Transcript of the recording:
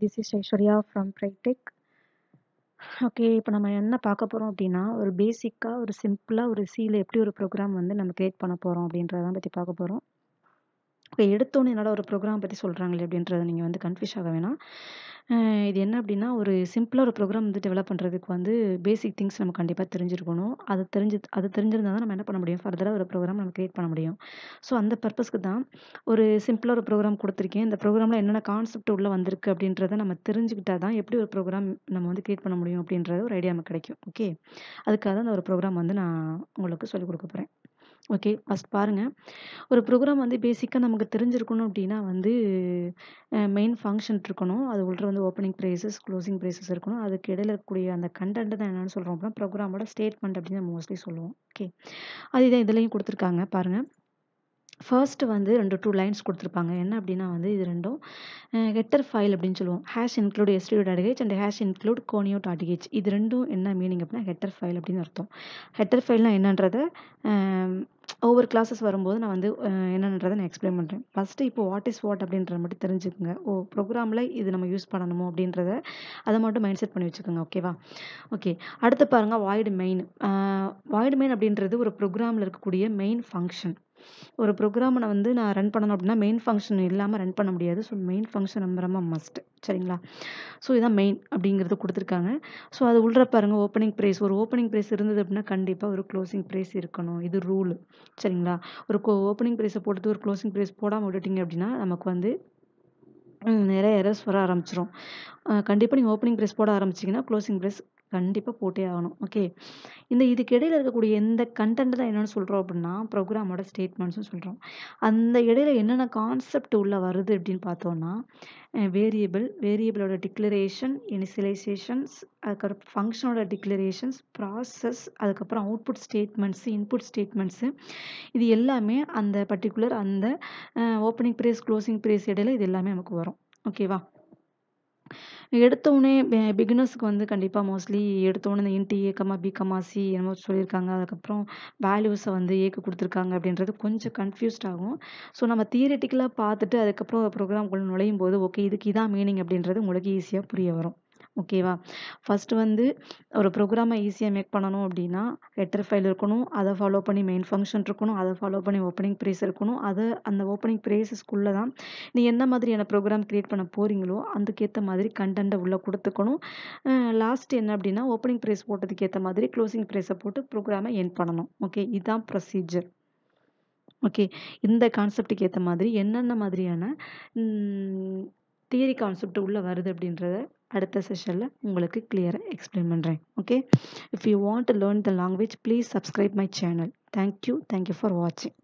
This is Aishwarya from Pridec okay இப்போ நம்ம என்ன பார்க்க போகிறோம் அப்படின்னா ஒரு பேசிக்காக ஒரு சிம்பிளாக ஒரு சியில் எப்படி ஒரு ப்ரோக்ராம் வந்து நம்ம கிரியேட் பண்ண போகிறோம் அப்படின்றத பற்றி பார்க்க போகிறோம் இப்போ எடுத்தோன்னே என்னடா ஒரு ப்ரோக்ராம் பற்றி சொல்கிறாங்களே அப்படின்றத நீங்கள் வந்து கன்ஃபியூஸ் ஆக வேணாம். இது என்ன அப்படின்னா ஒரு சிம்பிளாக ஒரு ப்ரோக்ராம் வந்து டெவலப் பண்ணுறதுக்கு வந்து பேசிக் திங்ஸ் நம்ம கண்டிப்பாக தெரிஞ்சிருக்கணும். அது தெரிஞ்சு அது தெரிஞ்சிருந்தால் தான் நம்ம என்ன பண்ண முடியும்? ஃபர்தராக ஒரு ப்ரோக்ராம் நம்ம கிரியேட் பண்ண முடியும். ஸோ அந்த பர்பஸ்க்கு தான் ஒரு சிம்பிளாக ஒரு ப்ரோக்ராம் கொடுத்துருக்கேன். இந்த ப்ரோக்ராமில் என்னென்ன கான்செப்ட் உள்ளே வந்திருக்கு அப்படின்றத நம்ம தெரிஞ்சுக்கிட்டா தான் எப்படி ஒரு ப்ரோக்ராம் நம்ம வந்து க்ரியேட் பண்ண முடியும் அப்படின்றது ஒரு ஐடியா நமக்கு கிடைக்கும். ஓகே அதுக்காக தான் அந்த ஒரு ப்ரோக்ராம் வந்து நான் உங்களுக்கு சொல்லிக் கொடுக்க போகிறேன் ஓகே ஃபஸ்ட் பாருங்கள் ஒரு ப்ரோக்ராம் வந்து பேசிக்காக நமக்கு தெரிஞ்சிருக்கணும் அப்படின்னா வந்து மெயின் ஃபங்க்ஷன் இருக்கணும். அது உள்ள வந்து ஓப்பனிங் ப்ரைஸஸ் க்ளோசிங் ப்ரைஸஸ் இருக்கணும். அதுக்கு இடையில இருக்கக்கூடிய அந்த கண்டென்ட் தான் என்னென்னு சொல்கிறோம் அப்படின்னா ப்ரோக்ராமோட ஸ்டேட்மெண்ட் அப்படின்னு நம்ம மோஸ்ட்லி சொல்லுவோம். ஓகே அது இதான் இதுலேயும் கொடுத்துருக்காங்க. பாருங்கள் ஃபர்ஸ்ட்டு வந்து ரெண்டு டூ லைன்ஸ் கொடுத்துருப்பாங்க. என்ன அப்படின்னா வந்து இது ரெண்டும் ஹெட்டர் ஃபைல் அப்படின்னு சொல்லுவோம். Hash include stdio dot and hash include conio dot இது ரெண்டும் என்ன மீனிங் அப்படின்னா ஹெட்டர் ஃபைல் அப்படின்னு அர்த்தம். ஹெட்டர் ஃபைல்னால் என்னன்றதை ஒவ்வொரு கிளாஸஸ் வரும்போது நான் வந்து என்னன்றதை நான் எக்ஸ்பிளைன் பண்ணுறேன் ஃபஸ்ட்டு இப்போ வாட் இஸ் வாட் அப்படின்றத மட்டும் தெரிஞ்சுக்கோங்க. ஓ ப்ரோக்ராமில் இது நம்ம யூஸ் பண்ணணுமோ அப்படின்றத அதை மட்டும் மைண்ட் செட் பண்ணி வச்சுக்கோங்க ஓகேவா ஓகே அடுத்து பாருங்கள் வாய்டு மெயின் வாய்டு மெயின் அப்படின்றது ஒரு ப்ரோக்ராமில் இருக்கக்கூடிய மெயின் ஃபங்க்ஷன் ஒரு ப்ரோக்ராமை நான் வந்து நான் ரன் பண்ணணும் அப்படின்னா மெயின் ஃபங்க்ஷன் இல்லாமல் ரன் பண்ண முடியாது. ஸோ மெயின் ஃபங்க்ஷன் ரொம்ப ரொம்ப மஸ்ட் சரிங்களா? ஸோ இதான் மெயின் அப்படிங்கிறது கொடுத்துருக்காங்க. ஸோ அது உள்ள பாருங்கள் ஓப்பனிங் ப்ரைஸ் ஒரு ஓப்பனிங் ப்ரைஸ் இருந்தது அப்படின்னா கண்டிப்பாக ஒரு க்ளோசிங் ப்ரைஸ் இருக்கணும். இது ரூல் சரிங்களா? ஒரு ஓப்பனிங் ப்ரைஸை போட்டுட்டு ஒரு க்ளோசிங் ப்ரைஸ் போடாமல் விட்டுட்டீங்க அப்படின்னா நமக்கு வந்து நிறைய எரர்ஸ் வர ஆரம்பிச்சிரும். கண்டிப்பாக நீங்கள் ஓப்பனிங் ப்ரைஸ் போட ஆரம்பிச்சிங்கன்னா க்ளோசிங் ப்ரைஸ் கண்டிப்பாக போட்டே ஆகணும். ஓகே இந்த இதுக்கு இடையில இருக்கக்கூடிய எந்த கண்டென்ட் தான் என்னென்னு சொல்கிறோம் அப்படின்னா ப்ரோக்ராமோட ஸ்டேட்மெண்ட்ஸும் சொல்கிறோம் அந்த இடையில என்னென்ன கான்செப்ட் உள்ளே வருது அப்படின்னு பார்த்தோன்னா வேரியபிள் வேரியபிளோட டிக்ளரேஷன் இனிஷியலைசேஷன்ஸ் அதுக்கப்புறம் ஃபங்க்ஷனோட டிக்ளரேஷன்ஸ் ப்ராசஸ் அதுக்கப்புறம் அவுட்புட் ஸ்டேட்மெண்ட்ஸு இன்புட் ஸ்டேட்மெண்ட்ஸு இது எல்லாமே அந்த பர்டிகுலர் அந்த ஓப்பனிங் ப்ரைஸ் க்ளோசிங் ப்ரைஸ் இடையில இது எல்லாமே நமக்கு வரும். ஓகேவா எடுத்தவுடனே பிகினர்ஸ்க்கு வந்து கண்டிப்பாக மோஸ்ட்லி எடுத்தவுடனே இந்த இன்டி ஏக்கமா பிகமா சி என்னமோ சொல்லியிருக்காங்க. அதுக்கப்புறம் வேல்யூஸை வந்து ஏக்கு கொடுத்துருக்காங்க அப்படின்றது கொஞ்சம் கன்ஃபியூஸ்ட் ஆகும். ஸோ நம்ம தியரட்டிக்கலாக பார்த்துட்டு அதுக்கப்புறம் ப்ரோக்ராம்குள்ள நுழையும் போது ஓகே இதுக்கு இதான் மீனிங் அப்படின்றது உங்களுக்கு ஈஸியாக புரிய வரும். ஓகேவா ஃபஸ்ட்டு வந்து ஒரு ப்ரோக்ராமை ஈஸியாக மேக் பண்ணணும் அப்படின்னா ஹெட்டர் ஃபைல் இருக்கணும் அதை ஃபாலோ பண்ணி மெயின் ஃபங்க்ஷன் இருக்கணும் அதை ஃபாலோ பண்ணி ஓப்பனிங் ப்ரைஸ் இருக்கணும். அதை அந்த ஓப்பனிங் ப்ரைஸஸ்க்குள்ளே தான் நீ என்ன மாதிரியான ப்ரோக்ராம் க்ரியேட் பண்ண போகிறீங்களோ அதுக்கேற்ற மாதிரி கண்டென்ட்டை உள்ளே கொடுத்துக்கணும். லாஸ்ட் என்ன அப்படின்னா ஓப்பனிங் ப்ரைஸ் போட்டதுக்கு ஏற்ற மாதிரி க்ளோசிங் ப்ரைஸை போட்டு ப்ரோக்ராமை என் பண்ணணும். ஓகே இதுதான் ப்ரொசீஜர் ஓகே இந்த கான்செப்டுக்கு ஏற்ற மாதிரி என்னென்ன மாதிரியான தியரி கான்செப்ட் உள்ளே வருது அப்படின்றத அடுத்த செஷனில் உங்களுக்கு கிளியராக எக்ஸ்பிளைன் பண்ணுறேன் okay if you want to learn the language please subscribe my channel thank you thank you for வாட்சிங்